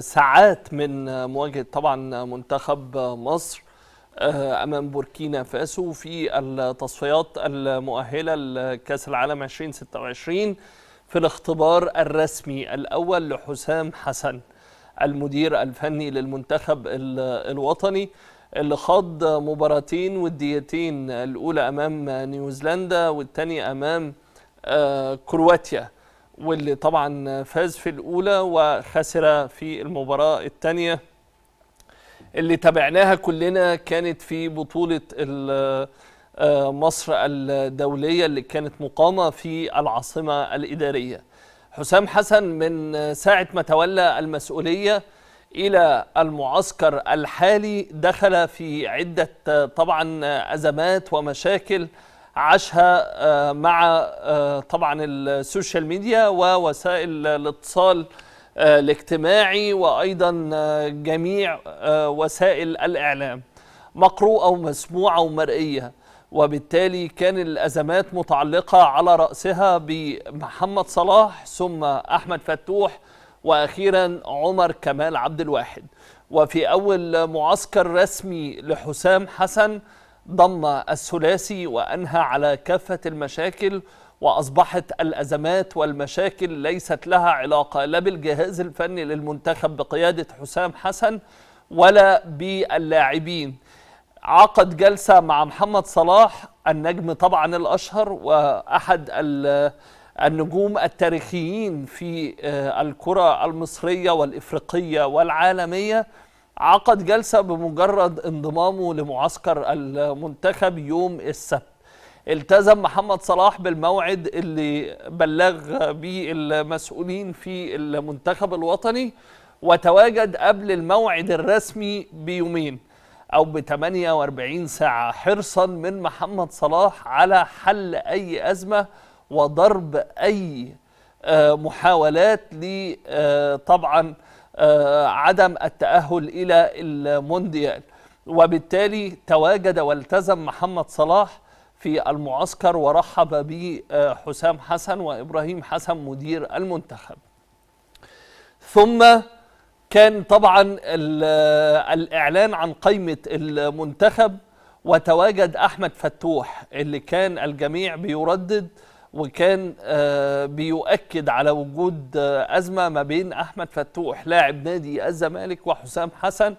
ساعات من مواجهة طبعا منتخب مصر أمام بوركينا فاسو في التصفيات المؤهلة لكأس العالم 2026 في الاختبار الرسمي الأول لحسام حسن المدير الفني للمنتخب الوطني اللي خاض مباراتين وديتين الأولى أمام نيوزيلندا والثانية أمام كرواتيا. واللي طبعا فاز في الأولى وخسر في المباراة الثانية. اللي تابعناها كلنا كانت في بطولة مصر الدولية اللي كانت مقامة في العاصمة الإدارية. حسام حسن من ساعة ما تولى المسؤولية إلى المعسكر الحالي دخل في عدة طبعا أزمات ومشاكل عاشها مع طبعا السوشيال ميديا ووسائل الاتصال الاجتماعي وأيضا جميع وسائل الإعلام مقروءة ومسموعه ومرئيه وبالتالي كان الأزمات متعلقة على رأسها بمحمد صلاح ثم أحمد فتوح وأخيرا عمر كمال عبد الواحد. وفي أول معسكر رسمي لحسام حسن ضم الثلاثي وأنهى على كافة المشاكل وأصبحت الأزمات والمشاكل ليست لها علاقة لا بالجهاز الفني للمنتخب بقيادة حسام حسن ولا باللاعبين. عقد جلسة مع محمد صلاح النجم طبعا الأشهر وأحد النجوم التاريخيين في الكرة المصرية والإفريقية والعالمية. عقد جلسة بمجرد انضمامه لمعسكر المنتخب يوم السبت. التزم محمد صلاح بالموعد اللي بلغ به المسؤولين في المنتخب الوطني وتواجد قبل الموعد الرسمي بيومين أو ب 48 ساعة حرصا من محمد صلاح على حل أي أزمة وضرب أي محاولات ل طبعا عدم التأهل إلى المونديال وبالتالي تواجد والتزم محمد صلاح في المعسكر ورحب به حسام حسن وإبراهيم حسن مدير المنتخب. ثم كان طبعا الإعلان عن قائمه المنتخب وتواجد أحمد فتوح اللي كان الجميع بيردد وكان بيؤكد على وجود أزمة ما بين أحمد فتوح لاعب نادي الزمالك وحسام حسن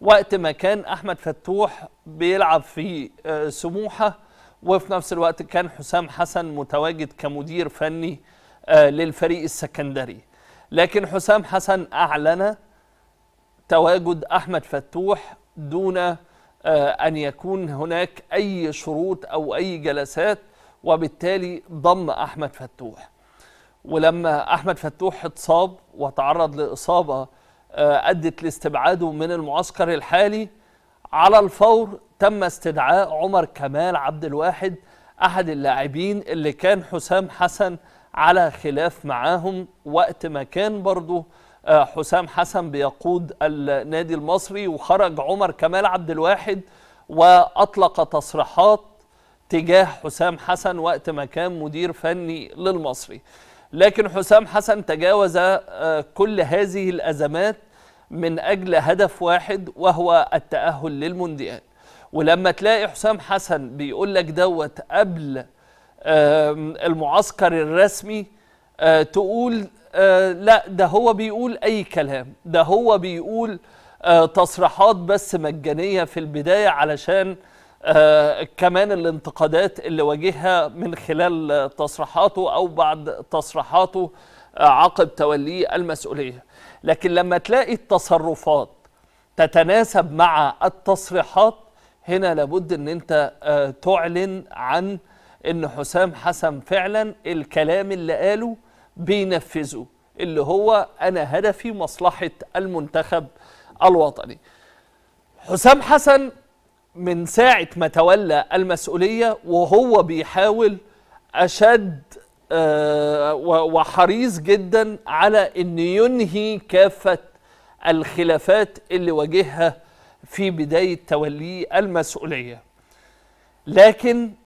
وقت ما كان أحمد فتوح بيلعب في سموحة وفي نفس الوقت كان حسام حسن متواجد كمدير فني للفريق السكندري. لكن حسام حسن أعلن تواجد أحمد فتوح دون أن يكون هناك أي شروط أو أي جلسات وبالتالي ضم أحمد فتوح. ولما أحمد فتوح اتصاب وتعرض لإصابة أدت لاستبعاده من المعسكر الحالي على الفور تم استدعاء عمر كمال عبد الواحد أحد اللاعبين اللي كان حسام حسن على خلاف معاهم وقت ما كان برضه حسام حسن بيقود النادي المصري وخرج عمر كمال عبد الواحد وأطلق تصريحات تجاه حسام حسن وقت ما كان مدير فني للمصري. لكن حسام حسن تجاوز كل هذه الأزمات من أجل هدف واحد وهو التأهل للمونديال. ولما تلاقي حسام حسن بيقول لك دوت قبل المعسكر الرسمي تقول لا ده هو بيقول أي كلام. ده هو بيقول تصريحات بس مجانية في البداية علشان كمان الانتقادات اللي واجهها من خلال تصريحاته أو بعد تصريحاته عقب توليه المسؤولية لكن لما تلاقي التصرفات تتناسب مع التصريحات هنا لابد إن أنت تعلن عن إن حسام حسن فعلا الكلام اللي قاله بينفذه اللي هو أنا هدفي مصلحة المنتخب الوطني. حسام حسن من ساعة ما تولى المسؤولية وهو بيحاول أشد وحريص جدا على إن ينهي كافة الخلافات اللي واجهها في بداية توليه المسؤولية. لكن